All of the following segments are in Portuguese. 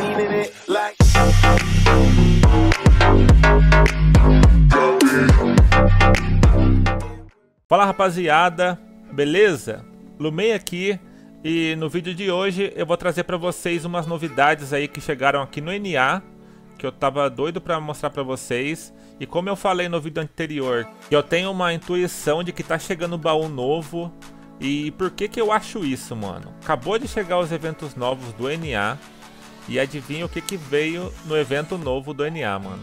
it like. Fala rapaziada, beleza? Lumei aqui e no vídeo de hoje eu vou trazer pra vocês umas novidades aí que chegaram aqui no NA que eu tava doido pra mostrar pra vocês e como eu falei no vídeo anterior, eu tenho uma intuição de que tá chegando baú novo e por que que eu acho isso, mano? Acabou de chegar os eventos novos do NA e adivinha o que que veio no evento novo do NA, mano?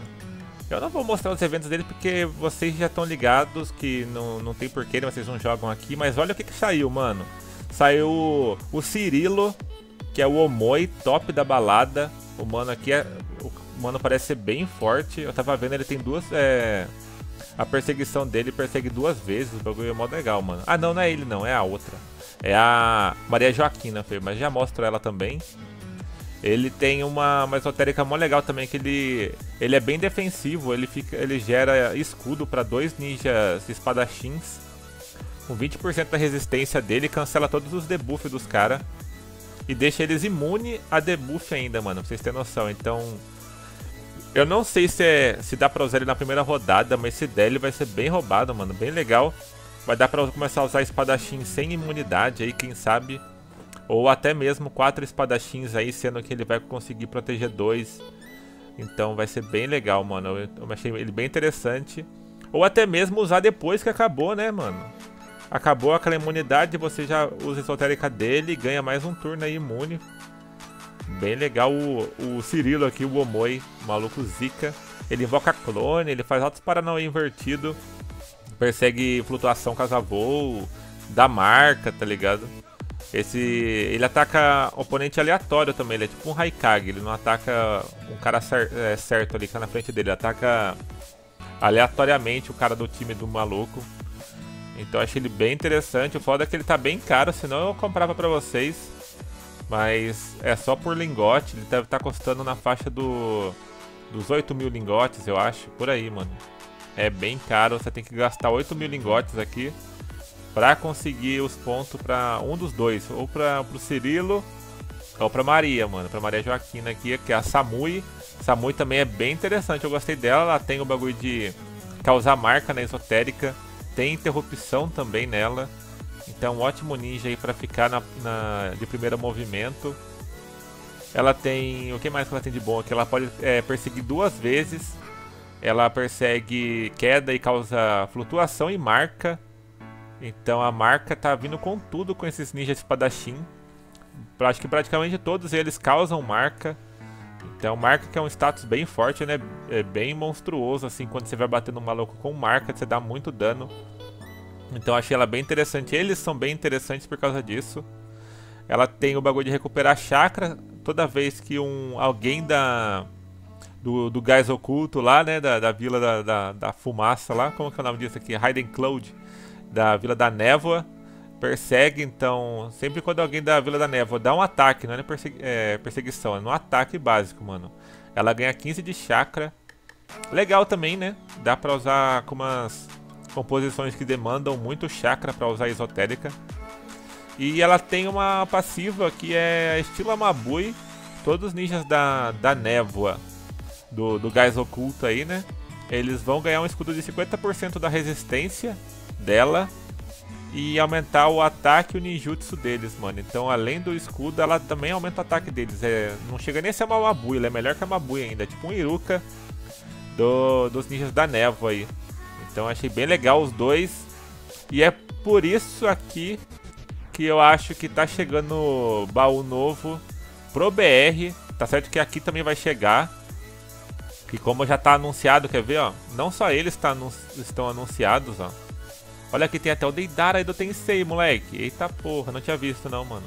Eu não vou mostrar os eventos dele porque vocês já estão ligados que não, não tem porquê, vocês não jogam aqui. Mas olha o que, que saiu, mano. Saiu o Cirilo, que é o Omoi, top da balada. O mano aqui é. O mano parece ser bem forte. Eu tava vendo, ele tem duas. É, a perseguição dele persegue duas vezes. O bagulho é mó legal, mano. Ah, não, não é ele, não. É a outra. É a Maria Joaquina, mas já mostro ela também. Ele tem uma, uma esotérica mó legal também, que ele, ele é bem defensivo, ele, fica, ele gera escudo para dois ninjas espadachins. Com 20% da resistência dele, cancela todos os debuffs dos caras. E deixa eles imune a debuff ainda, mano, pra vocês terem noção. Então, eu não sei se, é, se dá pra usar ele na primeira rodada, mas se der ele vai ser bem roubado, mano, bem legal. Vai dar pra começar a usar espadachim sem imunidade aí, quem sabe... Ou até mesmo quatro espadachins aí, sendo que ele vai conseguir proteger dois. Então vai ser bem legal, mano. Eu, achei ele bem interessante. Ou até mesmo usar depois que acabou, né, mano? Acabou aquela imunidade, você já usa a esotérica dele e ganha mais um turno aí imune. Bem legal o, o Cirilo aqui, o Omoi, maluco Zika. Ele invoca clone, ele faz altos paranauê invertido. Persegue flutuação casa-voo, dá marca, tá ligado? Esse. Ele ataca oponente aleatório também, ele é tipo um Raikage, ele não ataca um cara cer é, certo ali que tá na frente dele, ele ataca aleatoriamente o cara do time do maluco. Então eu achei ele bem interessante. O foda é que ele tá bem caro, senão eu comprava pra vocês. Mas é só por lingote, ele deve estar tá custando na faixa do dos 8 mil lingotes, eu acho, por aí, mano. É bem caro, você tem que gastar 8 mil lingotes aqui para conseguir os pontos para um dos dois, ou para o Cirilo ou para Maria, mano, para Maria Joaquina aqui, que é a Samui. Samui também é bem interessante, eu gostei dela, ela tem o bagulho de causar marca na esotérica, tem interrupção também nela. Então, um ótimo ninja aí para ficar na, na, de primeiro movimento. Ela tem. O que mais que ela tem de bom aqui? Ela pode é, perseguir duas vezes. Ela persegue queda e causa flutuação e marca. Então a marca tá vindo com tudo com esses ninjas espadachim. Acho que praticamente todos eles causam marca. Então marca que é um status bem forte, né? É bem monstruoso assim quando você vai bater no maluco com marca, você dá muito dano. Então achei ela bem interessante. Eles são bem interessantes por causa disso. Ela tem o bagulho de recuperar chakra toda vez que um alguém da do, do gás oculto lá, né, da, da vila da, da, da, fumaça lá, como que é o nome disso aqui? Hidden Cloud da Vila da Névoa persegue, então, sempre quando alguém da Vila da Névoa dá um ataque, não é, é perseguição, é no ataque básico, mano. Ela ganha 15 de chakra. Legal também, né? Dá pra usar com umas composições que demandam muito chakra pra usar esotérica. E ela tem uma passiva que é estilo Amabui. Todos os ninjas da, da névoa, do, do gás oculto aí, né? Eles vão ganhar um escudo de 50% da resistência dela e aumentar o ataque e o ninjutsu deles, mano. Então, além do escudo, ela também aumenta o ataque deles. É, não chega nem a ser uma Mabui, ela é melhor que a Mabui ainda. É tipo um Iruka do, dos ninjas da névoa aí. Então, achei bem legal os dois. E é por isso aqui que eu acho que tá chegando baú novo pro BR. Tá certo que aqui também vai chegar. Que como já tá anunciado, quer ver, ó? Não só eles tá, estão anunciados, ó. Olha aqui, tem até o Deidara aí do Tensei, moleque. Eita porra, não tinha visto não, mano.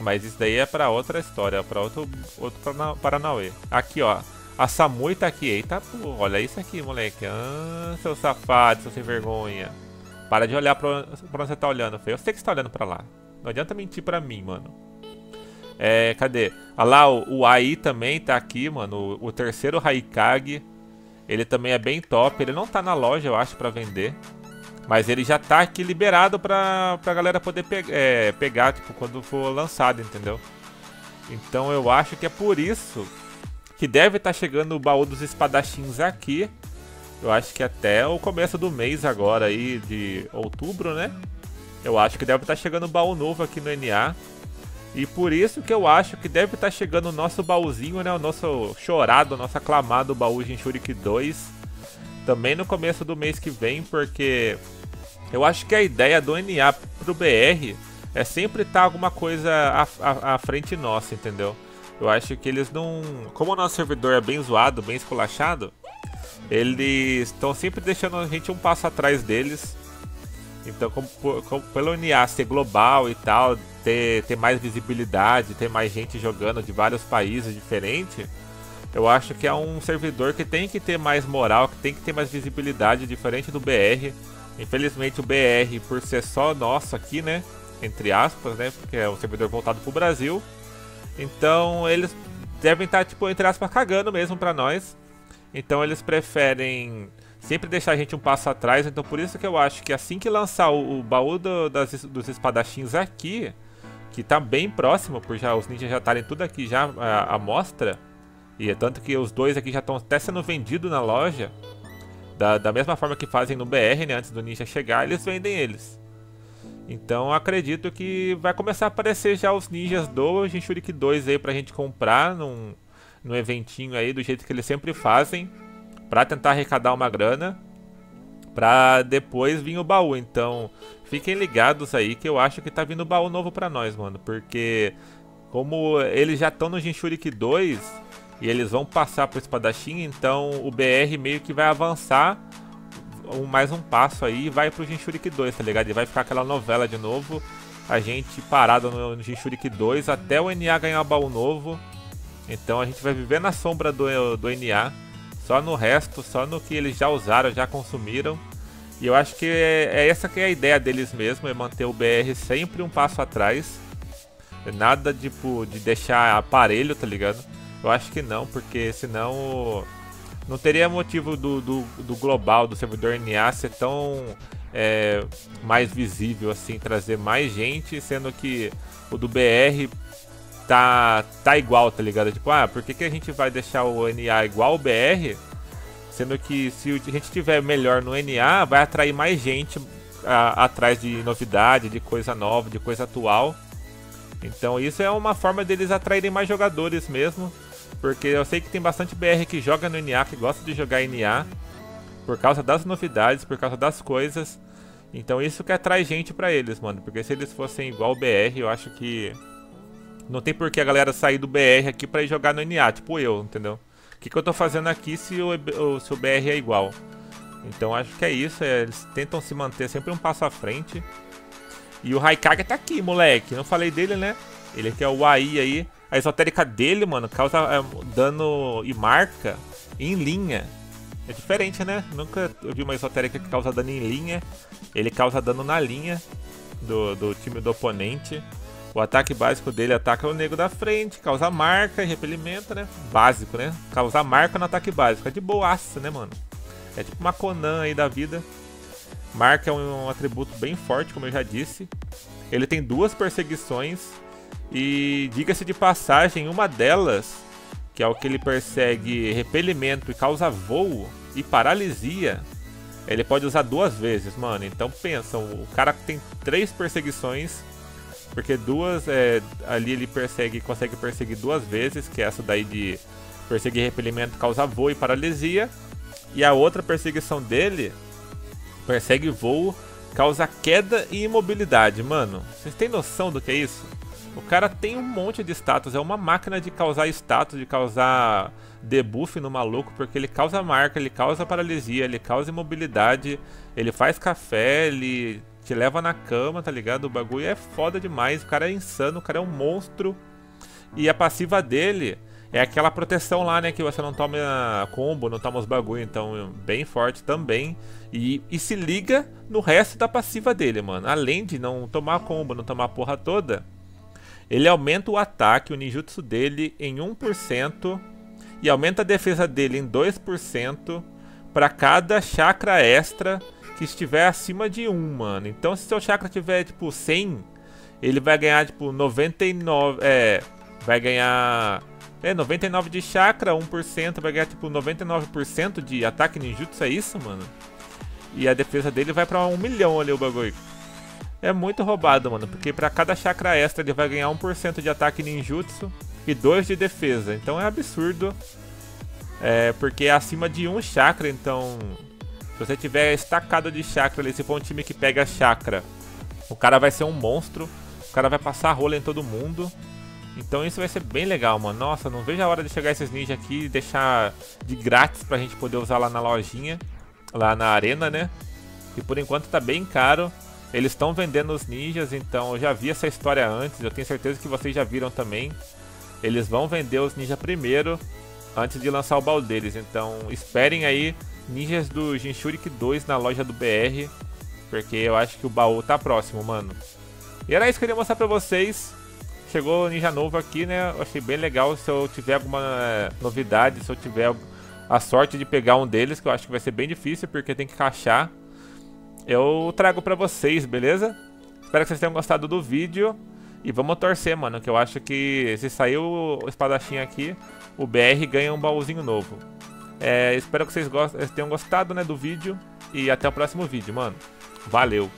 Mas isso daí é pra outra história, pra outro, outro Paranauê. Aqui, ó. A Samui tá aqui. Eita porra, olha isso aqui, moleque. Ah, seu safado, seu sem vergonha. Para de olhar pra, pra onde você tá olhando, feio. Eu sei que você tá olhando pra lá. Não adianta mentir pra mim, mano. É, cadê? Olha lá, o, o AI também tá aqui, mano. O, o terceiro Raikage. Ele também é bem top. Ele não tá na loja, eu acho, pra vender. Mas ele já tá aqui liberado pra, pra galera poder pe é, pegar, tipo, quando for lançado, entendeu? Então eu acho que é por isso que deve estar tá chegando o baú dos espadachins aqui. Eu acho que até o começo do mês agora aí, de outubro, né? Eu acho que deve estar tá chegando o baú novo aqui no NA. E por isso que eu acho que deve estar tá chegando o nosso baúzinho, né? O nosso chorado, o nosso aclamado baú Jinchurik 2. Também no começo do mês que vem, porque eu acho que a ideia do NA pro BR é sempre estar tá alguma coisa à, frente nossa, entendeu? Eu acho que eles não. Como o nosso servidor é bem zoado, bem esculachado, eles estão sempre deixando a gente um passo atrás deles. Então, como, como, pelo NA ser global e tal, ter, ter mais visibilidade, ter mais gente jogando de vários países diferentes, eu acho que é um servidor que tem que ter mais moral, que tem que ter mais visibilidade, diferente do BR. Infelizmente o BR, por ser só nosso aqui, né? Entre aspas, né? Porque é um servidor voltado pro Brasil. Então eles devem estar, tipo, entre aspas, cagando mesmo pra nós. Então eles preferem sempre deixar a gente um passo atrás. Então por isso que eu acho que assim que lançar o, o baú do, das, dos espadachins aqui, que tá bem próximo, por já os ninjas já estarem tudo aqui já a mostra. E é tanto que os dois aqui já estão até sendo vendidos na loja. Da, da mesma forma que fazem no BR, né? Antes do ninja chegar, eles vendem eles. Então acredito que vai começar a aparecer já os ninjas do Jinchurik 2 aí pra gente comprar num, num eventinho aí, do jeito que eles sempre fazem. Pra tentar arrecadar uma grana. Pra depois vir o baú. Então fiquem ligados aí que eu acho que tá vindo baú novo pra nós, mano. Porque como eles já estão no Jinchurik 2 e eles vão passar pro espadachim, então o BR meio que vai avançar um, mais um passo aí e vai pro Jinchurik 2, tá ligado? E vai ficar aquela novela de novo, a gente parado no, no Jinchurik 2 até o NA ganhar o baú novo. Então a gente vai viver na sombra do, do NA, só no resto, só no que eles já usaram, já consumiram. E eu acho que é, é essa que é a ideia deles mesmo, é manter o BR sempre um passo atrás. Nada tipo de deixar aparelho, tá ligado? Eu acho que não, porque senão não teria motivo do, do, do global, do servidor NA ser tão é, mais visível assim, trazer mais gente, sendo que o do BR tá, tá igual, tá ligado? Tipo, ah, por que, que a gente vai deixar o NA igual ao BR? Sendo que se a gente tiver melhor no NA, vai atrair mais gente a, atrás de novidade, de coisa nova, de coisa atual. Então isso é uma forma deles atraírem mais jogadores mesmo. Porque eu sei que tem bastante BR que joga no NA, que gosta de jogar NA. Por causa das novidades, por causa das coisas. Então isso que atrai gente pra eles, mano. Porque se eles fossem igual o BR, eu acho que... Não tem por que a galera sair do BR aqui pra ir jogar no NA, tipo eu, entendeu? O que, que eu tô fazendo aqui se o, se o BR é igual? Então acho que é isso, é, eles tentam se manter sempre um passo à frente. E o Raikage tá aqui, moleque. Não falei dele, né? Ele aqui é o AI aí. A esotérica dele, mano, causa é, dano e marca em linha. É diferente, né? Nunca vi uma esotérica que causa dano em linha. Ele causa dano na linha do, do time do oponente. O ataque básico dele ataca o nego da frente, causa marca e repelimento, né? Básico, né? Causa marca no ataque básico. É de boaça, né, mano? É tipo uma Conan aí da vida. Marca é um, um atributo bem forte, como eu já disse. Ele tem duas perseguições e diga-se de passagem, uma delas, que é o que ele persegue repelimento e causa voo e paralisia, ele pode usar duas vezes, mano. Então pensa, o cara tem três perseguições, porque duas é, ali ele persegue, consegue perseguir duas vezes, que é essa daí de perseguir repelimento, causa voo e paralisia. E a outra perseguição dele persegue voo, causa queda e imobilidade, mano. Vocês têm noção do que é isso? O cara tem um monte de status, é uma máquina de causar status, de causar debuff no maluco, porque ele causa marca, ele causa paralisia, ele causa imobilidade, ele faz café, ele te leva na cama, tá ligado? O bagulho é foda demais, o cara é insano, o cara é um monstro. E a passiva dele é aquela proteção lá, né? Que você não toma combo, não toma os bagulho, então bem forte também. E, e se liga no resto da passiva dele, mano. Além de não tomar combo, não tomar porra toda, ele aumenta o ataque, o ninjutsu dele em 1% e aumenta a defesa dele em 2% para cada chakra extra que estiver acima de 1, mano. Então se seu chakra tiver tipo 100, ele vai ganhar tipo 99, é vai ganhar é, 99 de chakra, 1%, vai ganhar tipo 99% de ataque ninjutsu, é isso, mano? E a defesa dele vai pra 1 milhão ali o bagulho. É muito roubado, mano, porque pra cada chakra extra ele vai ganhar 1% de ataque ninjutsu e 2 de defesa. Então é absurdo. É, porque é acima de um chakra, então... Se você tiver estacado de chakra ali, se for um time que pega chakra, o cara vai ser um monstro. O cara vai passar rola em todo mundo. Então isso vai ser bem legal, mano. Nossa, não vejo a hora de chegar esses ninjas aqui e deixar de grátis pra gente poder usar lá na lojinha, lá na arena, né? E por enquanto tá bem caro. Eles estão vendendo os ninjas, então eu já vi essa história antes, eu tenho certeza que vocês já viram também. Eles vão vender os ninjas primeiro, antes de lançar o baú deles. Então esperem aí ninjas do Jinchurik 2 na loja do BR, porque eu acho que o baú tá próximo, mano. E era isso que eu queria mostrar pra vocês chegou ninja novo aqui, né? Eu achei bem legal. Se eu tiver alguma é, novidade, se eu tiver a sorte de pegar um deles, que eu acho que vai ser bem difícil, porque tem que encaixar, eu trago pra vocês, beleza? Espero que vocês tenham gostado do vídeo. E vamos torcer, mano, que eu acho que se sair o espadachim aqui, o BR ganha um baúzinho novo. É, espero que vocês tenham gostado né, do vídeo. E até o próximo vídeo, mano. Valeu!